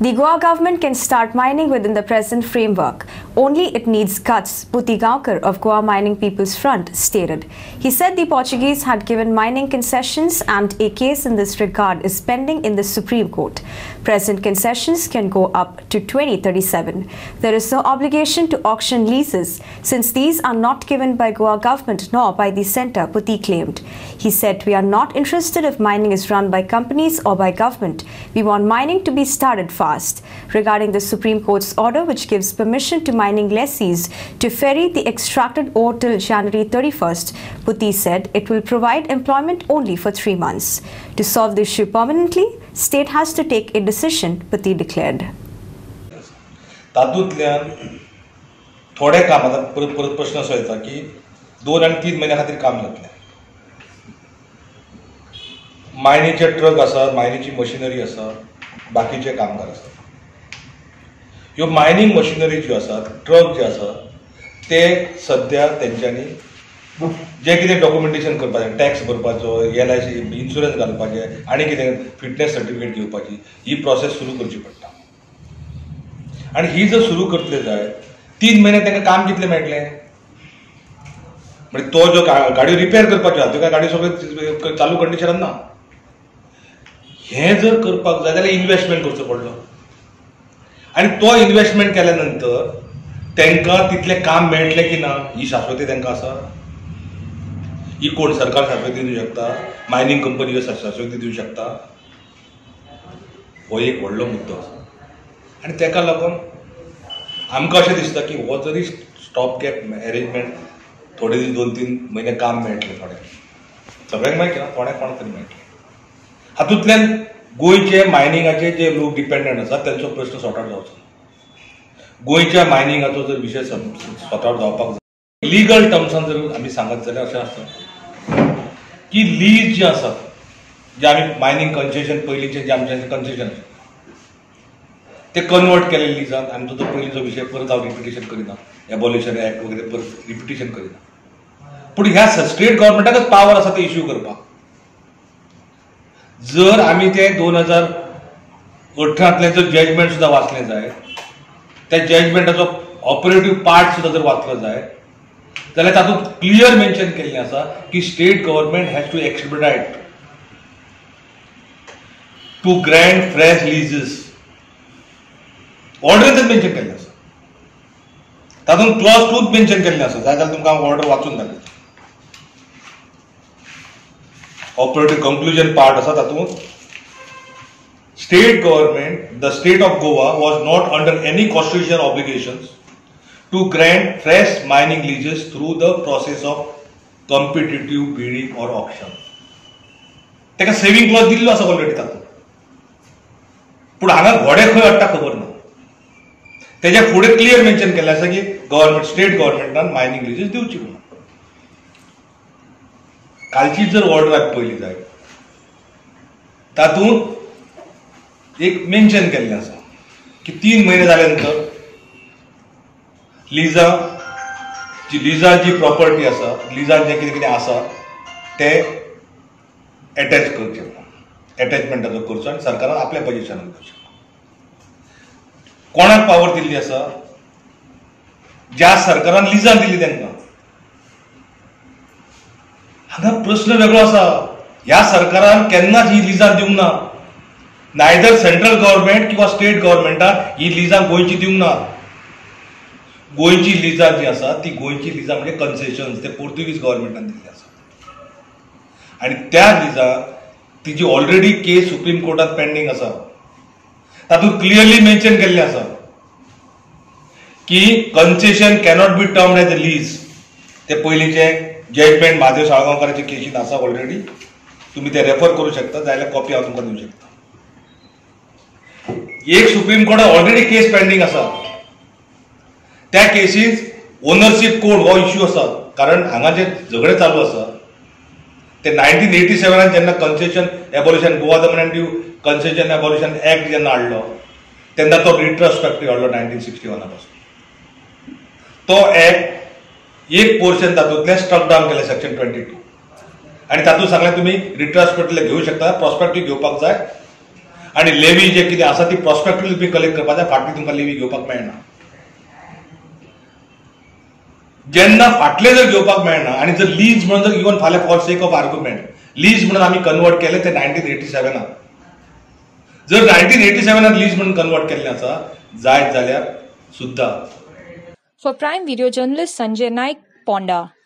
The Goa government can start mining within the present framework. Only it needs guts, Puti Gaonkar of Goa Mining People's Front stated. He said the Portuguese had given mining concessions and a case in this regard is pending in the Supreme Court. Present concessions can go up to 2037. There is no obligation to auction leases since these are not given by Goa government nor by the centre, Puti claimed. He said we are not interested if mining is run by companies or by government. We want mining to be started fast. Regarding the Supreme Court's order which gives permission to mining mining lessees to ferry the extracted ore till January 31st, Puti said it will provide employment only for three months. To solve the issue permanently, state has to take a decision, Puti declared. तातूंतल्यान थोडे काम आता परत परत प्रश्न असो येता की दोन आणि तीन महिन्या खातीर काम जातलें मायनीचे ट्रक आसात मायनीची मशिनरी आसा बाकीचे कामगार आसात ह्यो मायनींग मशिनरी ज्यो आसात ट्रक जे आसात ते सद्या तेंच्यांनी जे कितें डॉक्युमेंटेशन करपाचें टॅक्स भरपाचो एल आय सी इन्शुरन्स घालपाचें आनी कितें फिटनेस सर्टिफिकेट घेवपाची ही प्रोसेस सुरू करची पडटा आनी ही जर सुरू करतले जाय तीन म्हयने तांकां काम कितलें मेळटलें म्हणजे तो जो गाडयो रिपेर करपाच्यो आहा त्यो काय गाडयो सगळ्यो चालू कंडिशनान ना? हें जर करपाक जाय जाल्यार इनवेस्टमेंट करचो पडलो. आनी तो इन्व्हेस्टमेंट केल्या नंतर तांकां तितलें काम मेळटलें की ना ही शाश्वती तांकां आसा ही कोण? सरकार शाश्वती दिवं शकता? मायनींग कंपनी ह्यो शाश्वती दिवं शकता? हो एक व्हडलो मुद्दो आसा आनी ताका लागून आमकां अशें दिसता की हो जरी स्टॉप कॅप अरेंजमेंट थोडे दीस दोन तीन म्हयने काम मेळटलें थोड्यांक सगळ्यांक मेळटलें ना थोड्यांक कोणाक तरी मेळटलें हातूंतल्यान गोंयचे मायनिंगाचे जे लोक डिपेंडंट आसात त्यांचो प्रश्न सॉर्ट आउट जावचो. गोंयच्या मायनिंगाचो जर विशय सॉर्ट आउट जावपाक जाय लिगल टर्म्सान जर आमी सांगत जाल्यार अशें आसता. की लीज जे आसा जे आमी मायनींग कन्सेशन पयलींचे जे आमचे कन्सेशन ते कन्वर्ट केले लिजान आमचो तो पयलींचो विशय परत हांव रिपिटेशन करिना. एबॉल्युशन एक्ट वगैरे परत रिपिटेशन करिना. पूण ह्या स्टेट गव्हर्मेंटाकच पावर आसा ते इश्यू करपाक. जर आम्ही ते दोन हजार अठरातले जर जजमेंट सुद्धा वाचले जाय त्या जजमेंटाचो ऑपरेटिव्ह पार्ट सुद्धा जर वाचलो जाय जाल्यार तातूंत क्लियर मेन्शन केल्लें आसा की state government has to expedite to grant fresh leases ऑर्डरींतच mention केल्लें आसा तातूंत क्लॉज टूच मेन्शन केल्लें आसा जाय जाल्यार तुमकां हांव ऑर्डर वाचून दाखयता ऑपरेटिव्ह कंक्लुजन पार्ट आसा तातूंत state government the state of Goa was not under any constitutional obligations to grant fresh mining leases through the process of competitive bidding or option ताका सेव्हिंग क्लॉज दिल्लो आसा already तातूंत पूण हांगा घोडे खंय हाडटा खबर ना तेज्या फुडें क्लियर मेन्शन केल्लें आसा की गव्हर्मेंट स्टेट गव्हर्मेंटान मायनिंग लिजीस दिवची म्हणून. कालची जर ऑर्डर आमी पयली जाय तातूंत एक मेन्शन केल्लें आसा की तीन म्हयने जाले नंतर लिजा जी लिजा जी प्रॉपर्टी आसा लिजान जें कितें कितें आसा तें एटॅच करचें एटॅचमेंटाचो करचो आनी सरकारान आपल्या पोजिशनान करचें कोणाक पावर दिल्ली आसा ज्या सरकारान लिजान दिल्ली तांकां हांगा प्रश्न वेगळो आसा ह्या सरकारान केन्नाच ही लिजां दिवंक ना. नायदर सेंट्रल गव्हर्मेंट किंवा स्टेट गव्हर्मेंटान ही लिजां गोंयची दिवंक ना. गोंयची लिजां जी आसा ती गोंयची लिजां म्हणजे कन्सेशन ते पोर्तुगीज गव्हर्मेंटान दिल्ली आसा. आनी त्या लिजां तिची ऑलरेडी केस सुप्रीम कोर्टात पेंडींग आसा तातूंत क्लियरली मेन्शन केल्लें आसा की concession cannot be term as a lease ते पयलींचे जजमेंट महादेव साळगांवकाराचे केसीन आसा ऑलरेडी तुम्ही ते रेफर करू शकता जाल्यार कॉपी हांव तुमकां दिवं शकता. एक सुप्रीम कोर्टात ऑलरेडी केस पेंडींग आसा त्या केसीस ओनरशीप कोड हो इश्यू आसा कारण हांगा जे झगडे चालू आसा ते नायन्टीन एटी सेव्हनान जेन्ना concession abolition Goa Daman concession abolition act जेन्ना हाडलो तेन्ना तो रिट्रोस्पेक्टिव्ह हाडलो नायन्टीन सिक्स्टी वना पासून. तो एक्ट एक पोर्शन तातूंतले स्टॉक डावन केले सेक्शन ट्वेंटी टू आणि तातूंत सांगलें तुमी रिट्रास्पेक्टले घेऊ शकता प्रॉस्पेक्टीव घेवपाक जाय. आणि लेवी जे कितें आसा ती प्रॉस्पेक्टिव्ह तुम्ही कलेक्ट करपाक जाय फाटली तुमकां लेवी घेवपाक मेळना जेन्ना फाटले जर घेवपाक मेळना आनी जर लीज म्हणून जर इवन फाल्यां for sake of argument lease म्हणून आमी कन्वर्ट केले ते नायन्टीन एटी सेव्हनात जर नायन्टीन एटी सेव्हनात लीज म्हणून कन्वर्ट केल्लें आसा जायत जाल्यार सुद्दां For Prime Video journalist Sanjay Naik, Ponda.